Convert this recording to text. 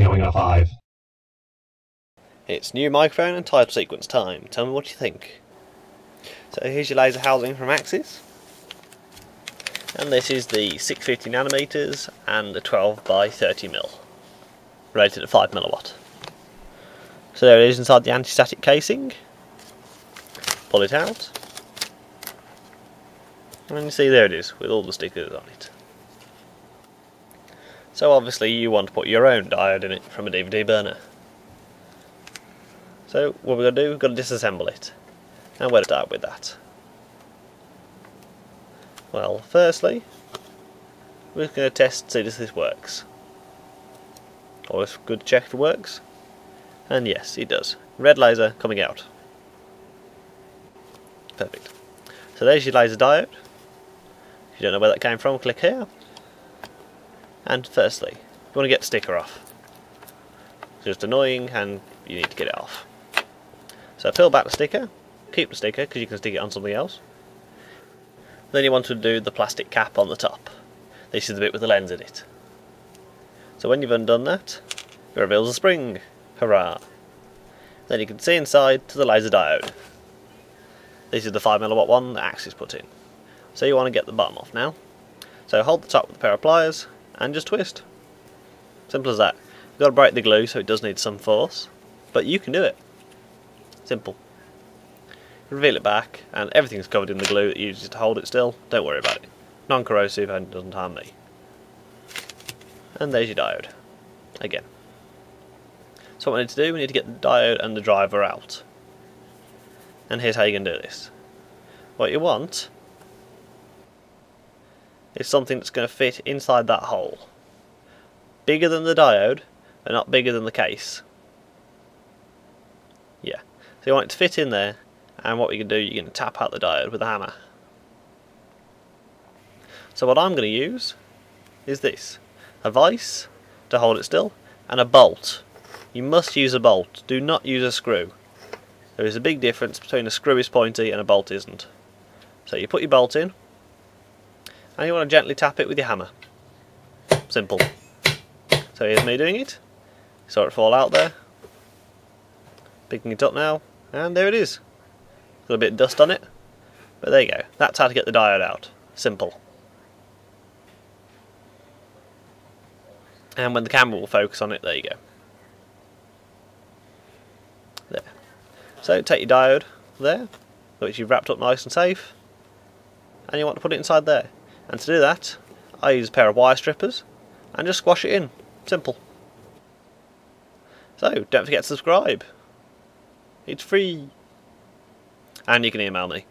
5. It's new microphone and title sequence time. Tell me what you think. So here's your laser housing from Aixiz. And this is the 650 nanometers and the 12 by 30 mil. Rated at 5 milliwatt. So there it is inside the anti-static casing. Pull it out. And you see there it is with all the stickers on it. So obviously you want to put your own diode in it from a DVD burner. So what we're going to do, we're going to disassemble it. And where to start with that? Well, firstly, we're going to test see if this works. Always good to check if it works. And yes, it does. Red laser coming out. Perfect. So there's your laser diode. If you don't know where that came from, click here. And firstly, you want to get the sticker off. It's just annoying and you need to get it off. So peel back the sticker, keep the sticker because you can stick it on something else. Then you want to do the plastic cap on the top. This is the bit with the lens in it. So when you've undone that, it reveals a spring. Hurrah! Then you can see inside to the laser diode. This is the 5mw one that Aixiz put in. So you want to get the bottom off now. So hold the top with a pair of pliers and just twist. Simple as that. You've got to break the glue so it does need some force, but you can do it. Simple. Reveal it back and everything's covered in the glue that you to hold it still. Don't worry about it. Non-corrosive and doesn't harm me. And there's your diode. Again. So what we need to do, we need to get the diode and the driver out. And here's how you can do this. What you want is something that's going to fit inside that hole. Bigger than the diode, but not bigger than the case. Yeah. So you want it to fit in there, and what we can do, you're going to tap out the diode with a hammer. So what I'm going to use is this. A vise to hold it still, and a bolt you must use a bolt. Do not use a screw. There is a big difference between a screw is pointy and a bolt isn't. So you put your bolt in, and you want to gently tap it with your hammer. Simple. So here's me doing it. Saw it fall out there. Picking it up now, and there it is. Got a bit of dust on it, but there you go. That's how to get the diode out. Simple. And when the camera will focus on it, there you go. There. So take your diode there, which you've wrapped up nice and safe, and you want to put it inside there. And to do that, I use a pair of wire strippers and just squash it in. Simple. So, don't forget to subscribe. It's free. And you can email me.